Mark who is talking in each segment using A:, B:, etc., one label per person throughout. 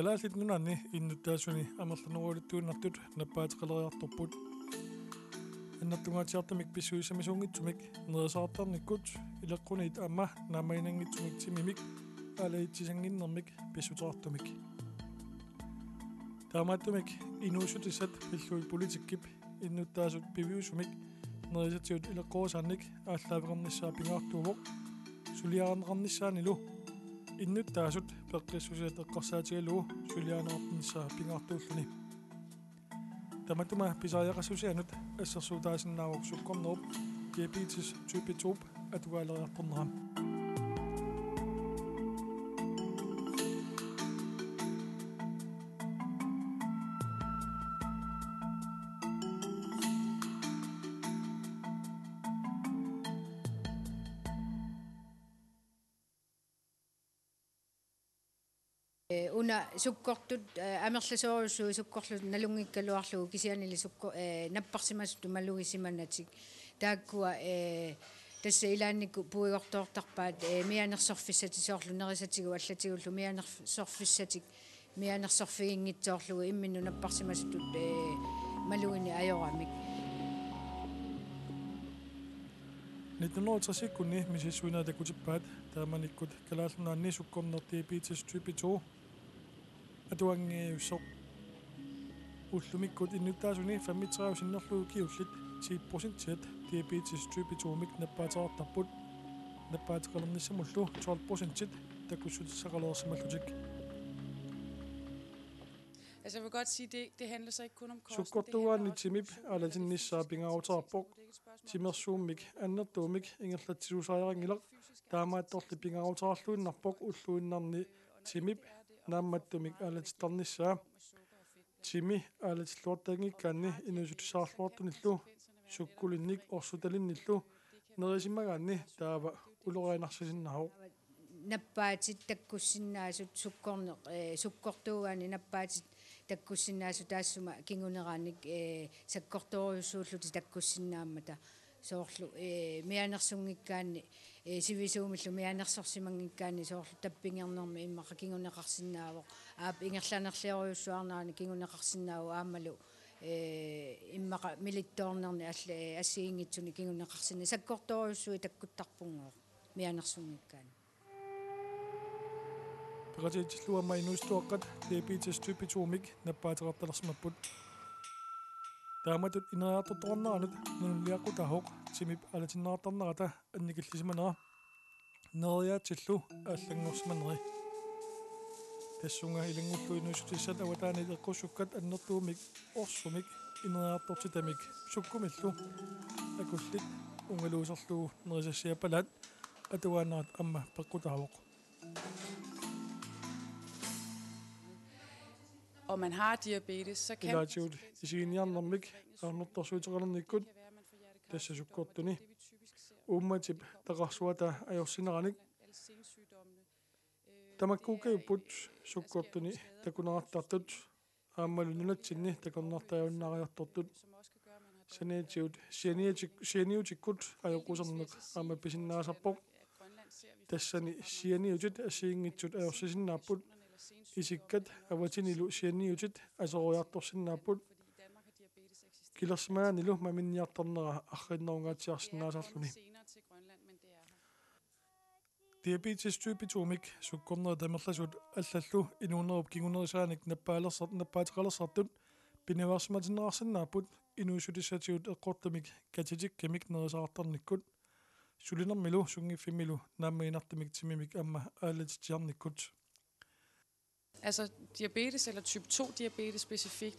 A: kalaalit nunanni innuttaasuni amерлунеруулиттууннартут наппаатеқалериарторпут аннартунгаатиартамик писсуисамисуунгитсумик нерисаартарниккут илеққунит амма наамаинангитсумиктимимик алаитсисангиннэрмик писсутеартумик таамааттумик инуусутисат пиллуи политиккип иннуттаасут пивиусумик нерисатиут илеққуусаарник ааллаавернissaа пингаартуувоқ сулиаранеқарнissaанилу иннуттаасут peqqissusiat eqqarsaatigalugu sulianerpin sa pingartuulluni tamatuma pisariaqassusianut assersuutaasinnaaruk sukkornerup diabetes er type 2 atualerjartorneram
B: Eh, una sukkortut eh, amerlasoorussu sukkorlut nalungikkaluarlugu kisianili sukko eh, napparsimas tumalugisimanatik taakkua tassa ilaannikku puigortoortarpaat mianersorfissatisoorlu nerisatigu allatigullu mianersorfissatik mianersorfiginngitsoorlugu imminnu napparsimasutut malugini ajoramik
A: 1960 kun ihmisissä syynäitä kutsipäät, tämä nikkud kelasunan nisukkomnottiin piitsis typi atuangiussoq уллумиккут иннуттаасуни 35 синнерлугу киуллит 10% диабетис type 2 мик наппаатаартарпут наппаатеқалерниссамуллу 12% такуссутиссақалерсималлутик
C: Altså jeg vil godt sige, det, det handler så ikke kun om kosten.
A: Sukkortuani timip alatinnissaa pingautaarpoq timersuummik annertuumik ingerlatsisuusaajarangilaq taamaattorli pingautaarluinnarpoq ulluinnarni timip наамматтумик аалатитарнissaa тими аалатиллуартаагиккаанни инусутсаарлуартуниллу суккулинник орсуталинниллу нерисимагаанни таава улорианарсисиннару
B: наппаатит таккуссиннаасут суккорне суккортуугаани наппаатит таккуссиннаасу таассума кингунерааник э саккорторюссууллути таккуссиннааммата соорлу э мианерсунгиккаани э сивисуумиллу мианерсорсимангиккаани соорлу таппингернерми иммаqa кингунеқарсинаавоқ аап ингерланерлиориуссуарнаани кингунеқарсинааву аамалу э иммаqa милитторнерни алла ассигингитсуни кингунеқарсина саккорторюссуи таккуттарпунгоо мианерсунгиккаани
A: пеқатиитиллуама инуистуаққат диабетис type 2 мик наппаатерарталерсимаппут тааматут инериарторторнеранут нунуллиаққутаахоқ симип алатиннаартарнерата анникиллисиманера нериаатиллу ааллангорсиманери тассунга илангуллу инуисутиссат аватаани эққуссуккат аннертуумик орсумик инериартортитамик суккумиллу. Акуллит унгалуусерлуу нерисассиапалаат атуаанаат амма пеққутаавоқ
C: og man har diabetes, så kan
A: илаатиут исигиниарнэрмик аернэрторсуутеқалерниккут тассасуккортуни уумматип тақарсуата ajorsineраник тамаккуукаюппут суккортуни такунеқартартут ааммалу нунатсинни такорнартаажуннаариартортут саниатиут сианиатик сианиутиккут ajоқусернеқ аама писиннаасарпоқ тассани сианиутит ассиингитсут ajorсисиннааппут исиккат аватинилу сианниутит асоруйарторсиннааппут килерсимаанилу маминниарторнера арриннерунгаатсиарсинаасарлуни диабетис type 2 мик суккорнера тамерласут аллаллу инуунеруп кигунерисааник наппаалерсарт наппаатеқалерсартут пиниварсиматиннерарсинааппут инуусутиссатиут эққортамик катитиккамик нерисаартарниккут сулинермилу сунгиффимилу нааммаинартамик тимимик амма аалатитиарниккут
C: Altså diabetes eller type 2 diabetes specifikt,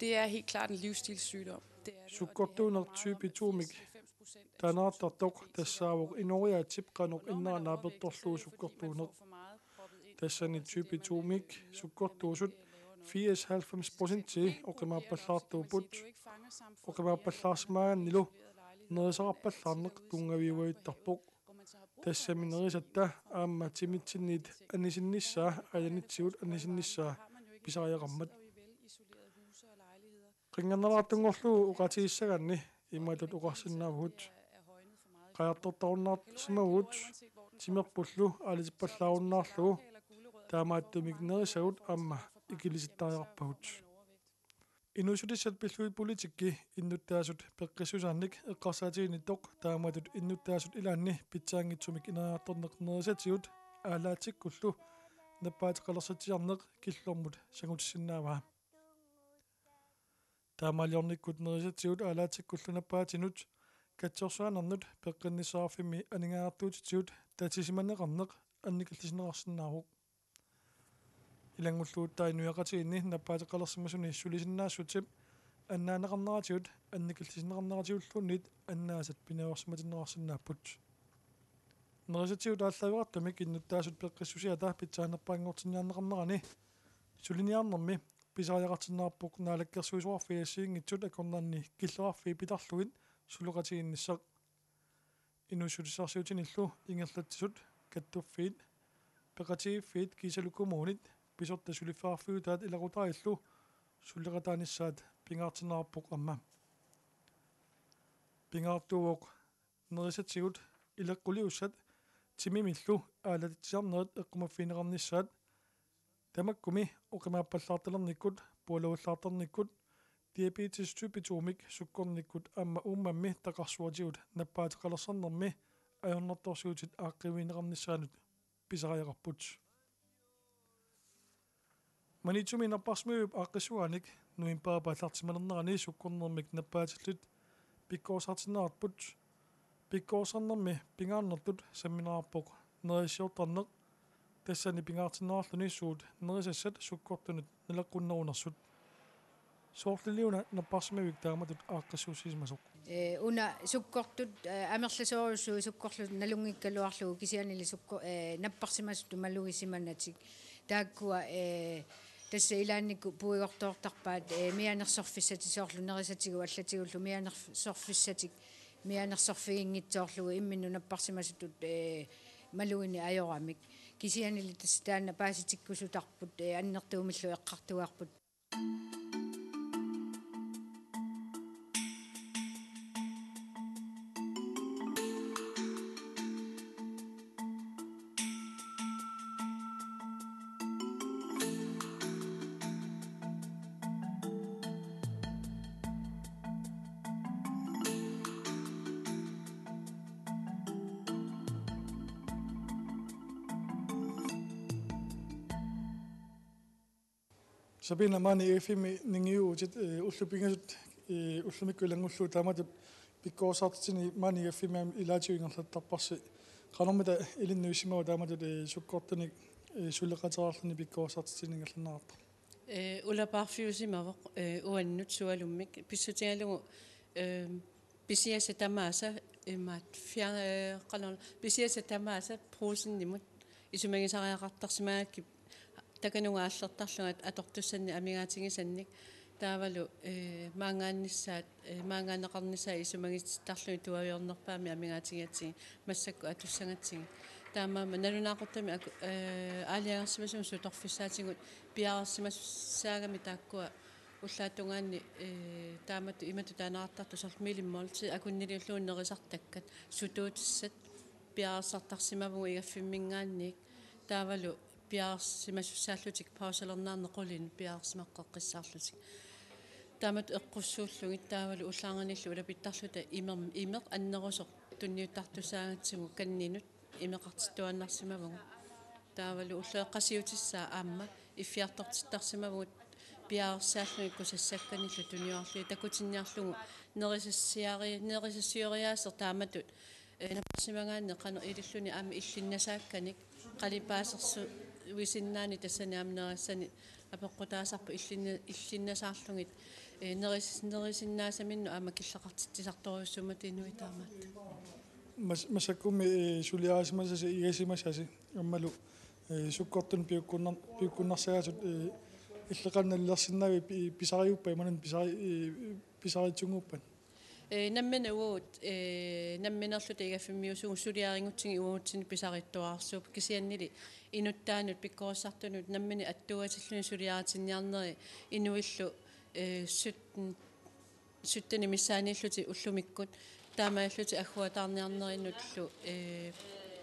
C: det er helt klart en livsstilssygdom.
A: Sukkortuuner type 2 mik танаартартоқ тассаавоқ инуриа типқанеқ иннаанааперторлуу суккортуунеқ тассани type 2 мик суккортуусут 80-90% оқимааппаллаартуупут оқимааппаллаарсимааганнилу нерисараппаллаарнеқ тунгавиуаиттарпоқ тассаминерисатта аама тимитсинниит анисиннissaа аянитсигут анисиннissaа писариақармат qingannerlaartunngorluu uqatigissaganni имматут уқарсинаавгут қаяртортаруннаар симагут тимерпуллу алитиппаллааруннаарлугу таамааттумик нерисагут амма икилиситтариарпагут инусулиссат пиллуи политикки иннуттаасут пеққиссусаарник эққарсаатигини тоқ тааматут иннуттаасут илаанни питсаангитсумик инаартарнеқнерисатигут аалаатиккуллу наппаатеқалерсатиарнеқ киллормут сагутиссиннааваа таамаалиорниккут нерисатигут аалаатиккуллу наппаатинут катсорсуанернут пеққиннисаарфими анингаартуутитигут татисиманеқарнеқ анникаллисинеқарсинаарук илангуллууттай нуяқатигинни наппаатеқалерсимасуни сулисиннаассутип аннаанеқарнаратигут анникаллисинеқарнаратигуллуннит аннаасат пинаварсиматиннеқарсинааппут нерисатигут ааллавиартамик иннуттаасут пеққиссусиата питсаанерпаангортинниарнеқарнерани сулиниарнерми писааяқартиннаарпук наалаккерсуисуарфиассиингитсут акорнарни киллуарфи питарлугит сулеқатигинниссақ инусулиссарсиутиниллу ингерлатсисут каттуффиит пеқатигиффиит кисалуккумуунит писорта сулиффаарфиутаат иларутаиллу суллеқатааниссаат пингаартинаарпоқ амма. Пингаартуоқ нерисатсигут илеққулиуссат тимимиллу аалатитсиарнерит эққумаффинеқарниссаат тамаккуми оқимааппаллаарталерниккут пуалавуллаартерниккут диабетис type 2-мик суккорниккут аама ууммамми тақарсуатигут наппаатеқалерсарнерми ajornertorsuutit aaqqivинеқарниссаанут писариақарпут манитсуми наппарсмиуп ааққиссуаник нуимпаа паллартиманернерани суккорнермик наппаатиллут пиккоосартинаарпут пиккоосарнерми пингаарнертут самминаарпоқ нерисиортарнеқ тассани пингаартиннаарлуни суут нерисассат суккортунут налеққуннерунерсут соорлилиуна наппарсмиуик тааматут ааққиссуусисмасоқ
B: э уна суккортут амерласоорусуу суккорлу налунгиккалуарлугу кисианили сукко э наппарсимасуту малугисиманатик тааккуа э тасса илаанникку пуигортоортарпаат э мианерсорфиссати соорлу нерисатигу аллатигуллу мианерсорфиссатик мианерсорфигингитсоорлугу иммину наппарсимасутут э малуини ajорамик кисианили тасса таана пааситиккусутарпут э аннертуумиллу эққартуарпут
A: Sabina mani efimi ningiuutit ullupingasut ullumikkuilangullu taamatut pikkoosartitini mani efimi ilaatiuingerlattarparsi qanormita ilinnuissimagu taamatut sukkortunik sulleqaterarluni pikkoosartitini ngallanarta
D: э улапаарфиусимавоқ э уаннут суалуммик писсутигалугу э писиаса тамааса имаат фиа канал писиаса тамааса прусиннимут исумагисариақартарсимаакки таканугааллертарлугат атортуссанни амигаатигисанник таавалу э маангаанниссаат э маангаанеқарнисаа исумагиттарлуни туавиорнерпаами амигаатигиатсиги массакку атуссагатсиги таамаама налунаақортами аку э аалиагерсимасум суторфиссаатигут пиаарсимассаагами тааккуа уллаатунгаанни э таамату имату таанаартарту сарлмилиммоолти акуннилиуллуун нерисартаккат сутуутиссат пиаарсартарсимавгу игаффиммингаанник таавалу пиаарсимассааллутик паусалернаарнеқулин пиаарсимаққеққиссаарлутик таамат эққуссууллугит таавалу уллаарнилу улапиттарлута имер имеқ аннерусоқ тунниуттартусаагатсигу каннинут имеқартиттуаннарсимавгу таавалу уллеэққасиутиссаа аама иффиартортиттарсимавгут пиаарсааллуги кусассакканиллу туниуарлуи такутинниарлугу нерисассиари нерисассиориаасер тааматут напарсимагаанне қано илиллуни аама иллиннасаакканик қалипаасерсу уисиннаани тассани амнерассани апеққутаасарпу иллинна иллиннасаарлугит э нерис нерисиннаасаминну аама киллақартитсисарторуссумат инуи таамаат
A: mas masakumi suliaasimasasi igasimasasi аммалу суккортун пиуккуннар пиуккуннарсагаасут иллеқарналлерсиннави писариуппа иманан писари писаритсунгуппан
D: э наммена уут э намменерлут игаффиммиусугу сулиарингутсиги уутсини писариттуаарсууп кисианнили инуттаанут пиккорсартунут наммени аттуатиллуни сулиаратинниарнери инуиллу э сут суттани миссаанииллути уллумиккут таамааллути аггуатаарниарнериннуллу э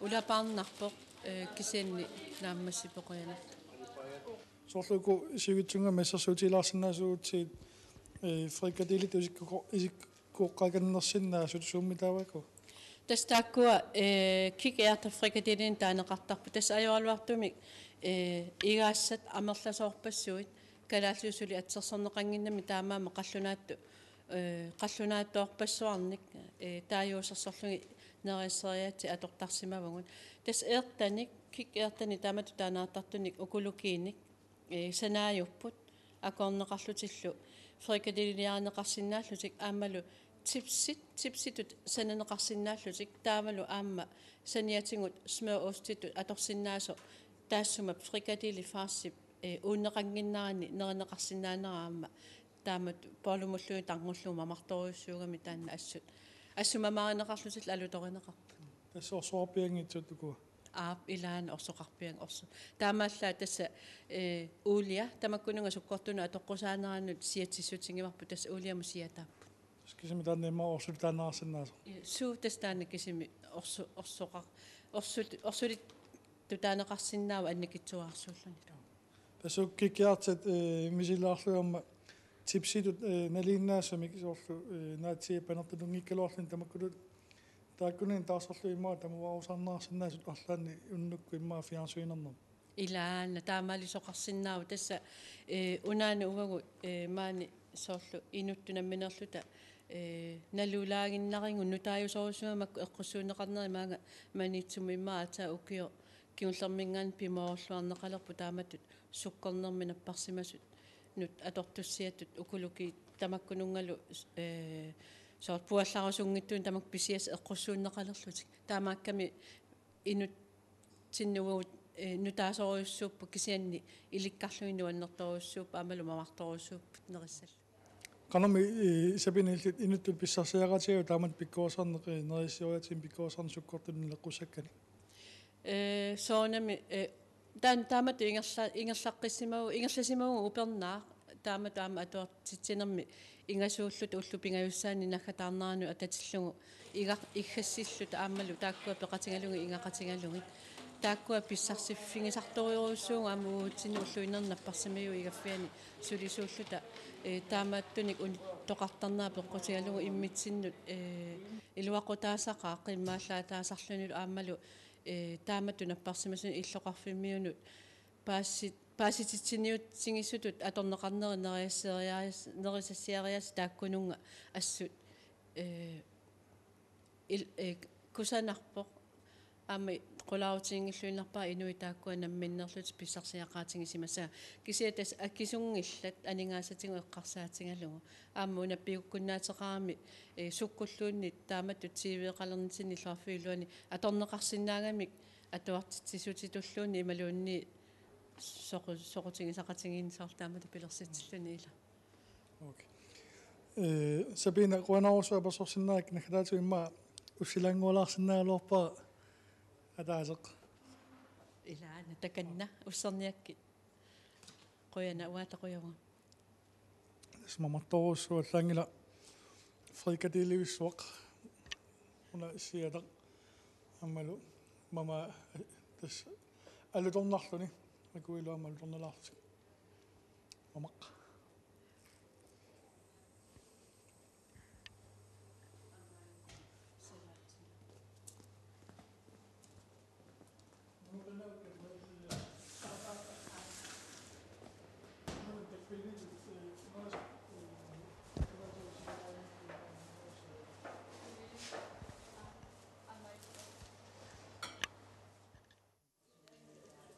D: улапаарнарпоқ э кисианни нааммассипоқуяна.
A: Сорлуку сигитсунга массерсуутилаарсинаасуутсиит э фрикадилит усикку исиккуоққаканнерсиннаа сутсууммитааваку
D: тас тааккуа э кикеарта фрикадилин таанеқартарпу тас ажоралуартумик э игаассат амерласоорпассуит калааллуусули атсерсорнеқангиннами таамаама қаллунаатту э қаллунааттоорпассуарник э тааюусерсорлуги нериссериати атортарсимавагун тас эртаник кикеартани таамату таанаартартуник укулукииник э санааюппут акорнеқарлутиллу фрикадилиарнеқарсинааллутик аамалу типсит типситут сананеқарсинааллутик таамалу аама саниатингут смеоститут аторсинаасо таассума фрикадили фарсип э ууннеқангиннарани неринеқарсинаанераама таамат полумуллуи тангуллума марториуссуугами таанна ассут ассумамааринеқарлутил алуторинеқарпу
A: тассоорсуарпиангитсутуку
D: аап илаана орсоқарпиан орсу таамааллаа тасса э уулиа тамаккунунга суккортуна атоққусаанеранут сиатсиссутингимарпу тасса уулиаму kysymys
A: tänne mä osu tänne
D: asenna. Suu tästä tänne kysymys osu osu osu osu
A: tänne kassinna on ennenkin tuohsulla. Tässä on kikiatset eh, misillä asujamme tipsitut eh, nelinnässä mikä osu eh, näitä siipen otettu nikkelohtin niin tämä kudut. Tämä kynin niin taas osu imaa tämä vaan osan naasenna sut aslan niin unnukku imaa fian syynannon.
D: Ilaan tämä oli sokassinna tässä unan uvagu maani sollu inuttunaminarluta. илаана таамаалисоқарсинаава тасса э унаана угагу э маани соорлу инуттунамминерлута э налулаагиннарингу нутааюсорусуамакку эққуссуунеқарнери маага маниитсуму имаа ата укио киуллермингаан пимоорлуарнеқалерпу тааматут суккорнерми наппарсимасут нут атортуссиатут укулуки тамаккунунгалу э соорт пуалларусунгиттуун тамак писиас эққуссууннеқалерлутик таамаакками инут синнугуут э нутаасоруйуссууппу кисианни иликкарлуину аннерторуйуссууп аамалу мамарторуйуссууппут нериссал
A: канами сабиниллит инуттул писсарсиаратиу таамат пиккуусарнеқи нериссиориатин пиккуусарни суккортуннила қусаккани
D: э соонами э таан таамат ингерла ингерлаққиссимагу ингерласимагу упернаа таама таама атуартитсинерми ингасууллут уллупингаюссаани наггатаарнаану ататиллугу ига иггассиллут аамалу тааккуа пеқатингалуги ингақатингалуги тааккуа писсарсиффигисарториуруссуунга амууутсини уллуинернаппарсимиу игаффиани сулисууллута э таамааттуник уни тоқартарнаа пеққутигалугу иммитсиннут э илуақутаасақаа қиммааллаатаасарлунилу аамалу э тааматту наппарсимасун иллоқарфиммиунут паассит паасититсиниутсигиссутут аторнеқарнери нериассериарис нерисассиариас тааккунунга ассут э ил э кусанарпоқ ами qulautiingilluinarpaa inui taakkua namminnerlut pissarsiaqaatigisимаса кисиатас аккисунгиллат анигаасатигу эққарсаатингалугу аамма унаппиуккуннаатеқарами э суккуллуунни тааматту тивеқалернитини илларфиилуани аторнеқарсинаагамик атуартитсисутитуллуунни ималуунни соқу соқутигисақатигиинсаар таамата пилерситсиллуни ила
A: окей э сабина қуанаорсуа пасорсиннаак нахатаату имма أدازق إلى أن تكنا وصنيك قوي
E: نأوات قوي وان. اسمه مطوس وثانيلا فريكة دي لي سوق هنا سيادق
A: أملو ماما ألو
E: دون نحطني أقول له أملو دون نحطني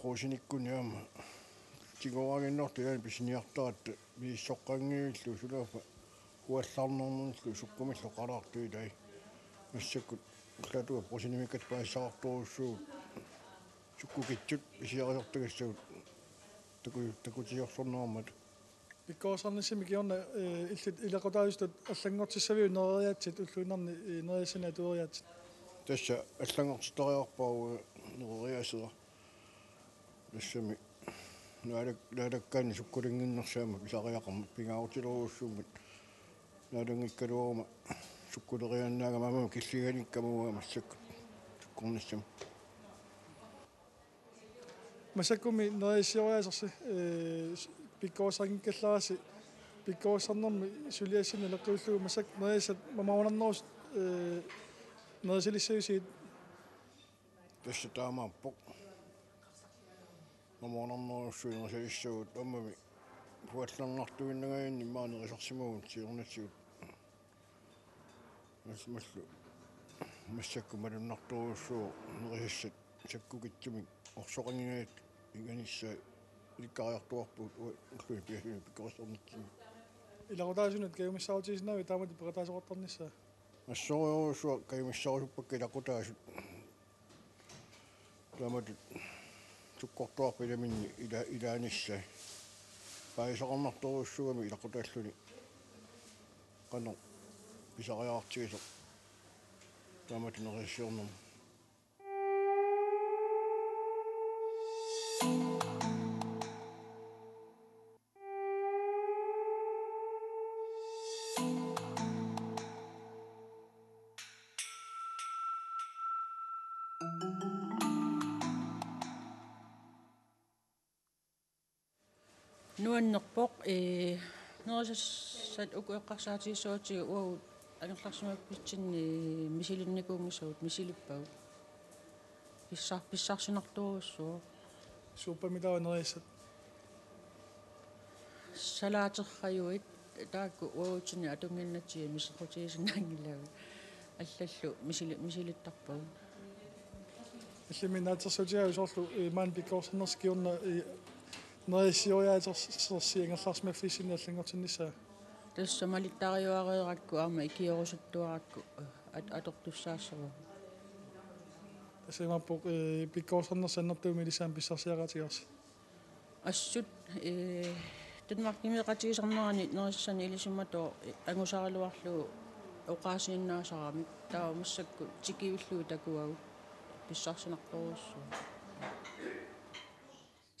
E: proosinikkunniama tigoraginnortu yaani pisiniartaat miissoqqangiillu sulaafa huallarnernerlu sukkumillu qalaartui tai массаккут клатуа просинимикат паассаартуруссуу суккукитсут исиариортагассагут таку такутиорсорнерамат
A: пиккоосарнисими киорна иллит илакутаажустут аллангортиссавиу нериаатсит уллуинарни нериасина туериаатсит
E: tässä Etlangorsta ajapau nuoriasua. Tässä me nähdäkään een... pisariaqarma pingautileruussumut. Naadungikkaluorma sukkuleriannaagamaama killiganikkamuuga massakku. Sukkurnassam.
A: Masakumi naisioriasersi pikkoosangikkallaasi pikkoosarnermi suliassina maar masak wanneer mamaunarnerus
E: писариақарма пингаарутилеруussуумат наалангиккалуома суккулерианнаага мамама киллиганиккамуа массакку суккорнассама
A: масаккуми нериассиориасерси э пиккоосаргиккаллараси пиккоосарнэрми сулиассина леккууллугу масак нериассат мамаунарнерус э нериасилиссависигит
E: тасса таамааппоқ мамаунарнеруссуинерсалиссагут аммами пуаллернартуиннагаянни маанерисарсимагун сиорнатсигут Så, så kan jag så pakai dakota tämä tukko tuopi de
A: minni idä idänissä. Päi
E: se on mahtuu suomi idä kotessu ni kannon pisa ajahtsi iso. Tämä tinore suomi.
F: Нуаннерпоq э нерисассат укуэққарсаатиссуутиги уагут ангерларсимаппитсинни мисилинникуунгисуут мисилиппагу писсар писсарсинарторуссуу
A: сууппамитава нериассат
F: салаатерраюит таакку уагутсини атунгиннатсиги мисеқутигисинаангилагу аллаллу мисили мисилиттарпагу
A: аллими наатерсутиагу соорлу маан пиккоорсарнерс киорна нериассиориаатерсерси ингерларсимаффисини аллангортиннissaа
F: тассамалиттариуарееракку аама икиорусуттуаракку атортуссаассава
A: тасимаппо э пиккоорсарнерс аннертууми лисаам писсарсиагаатигарси
F: ассут э танмаркимеқатигисарнерани нериссани илисимато ангусарилуарлугу оqaасииннаасарами таа массакку тикиуллугу такуагу писсарсинарторуссуу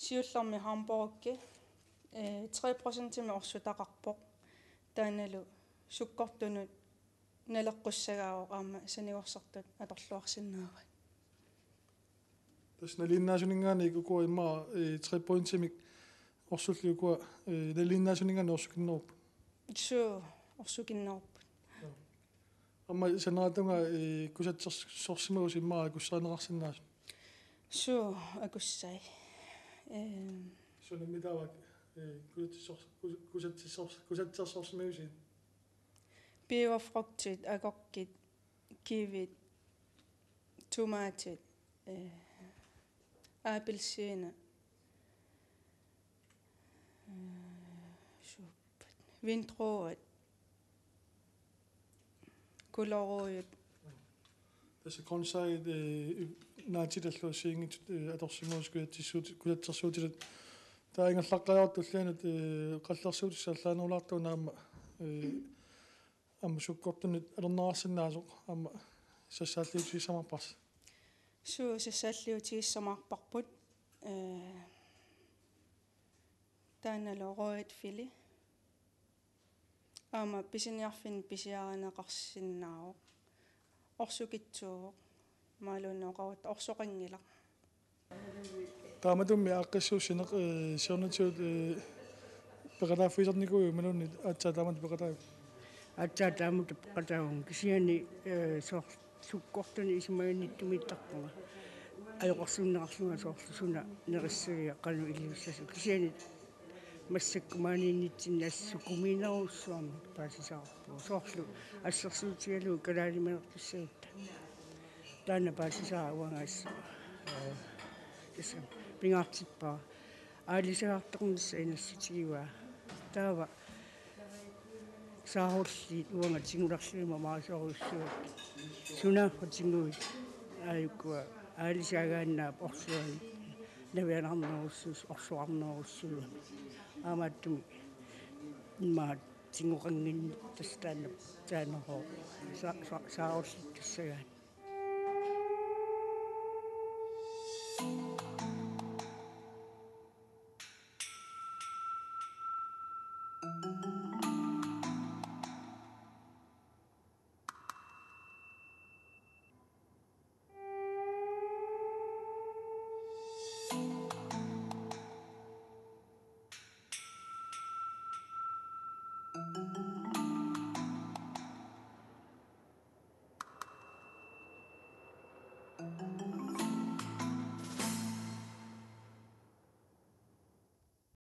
G: сиуллэрми хаамборукки э 3% орсутақарпоқ тааналу суккортунут налеққуссагаавоқ аама санигорсартут аторлуарсиннаават
A: тас налиннаасунингаани икукуа имма э 3.5мик орсуллиукуа э налиннаасунингаани орсукиннеруппу
G: суу орсукиннеруппут
A: amma санаратунга э кусатсерс сорсимагус иммаа куссаанеқарсинаасу
G: суу акуссай
A: شنو مداوك kusatissorsumiusit
G: piuafruktit agokkit kivit tomatit appelsiner vindruet kulorujut tässä konsait
A: тасса консайд э наатилаллуассиингит аторсимуускуят тиссуут кулатсерсуутилат таингерлаққариортуллаанут э қаллерсуутиссааллаануулаартуу наама э амма суккортунит алернаарсинаасоқ амма сассааллиутисамарпарс
G: суу сассааллиутигиссамаарпарпут э тааналороит фили. Ама писиниарфин писиаранеқарсиннаавоқ орсукитсууоқ маалуунеоқарут орсоқангила
A: тааматумми ааққиссууссинеқ э сиорнатиут э пекатааффисарникуу малунни атсаа таамат пекатаа
H: атсаа таамут пекатаагун кисиани э соор суккортуни исмаянниттумиттарпунга аёқарсууннеқарсунга соорлу суна нериссуия кану илиуссасу. Кисиани массаккумаанииннитсин ассукуминеруссуарма паасисаарпу соорлу ассерсуутигалуу калаалиманертуссагутта таана паасисаа уангаас э кисэ пингаартиппаа аалисаартэрнисса инасситигиуа таава саахулли уанга тингуларлуима маасоруссуут суна хотингуи аюккуа аалисаагааннаап орсуани навианарнеруссус орсуарнеруссула аамааттуми маат сингоқангинни тастаанна таанероо сааруллит тассагаан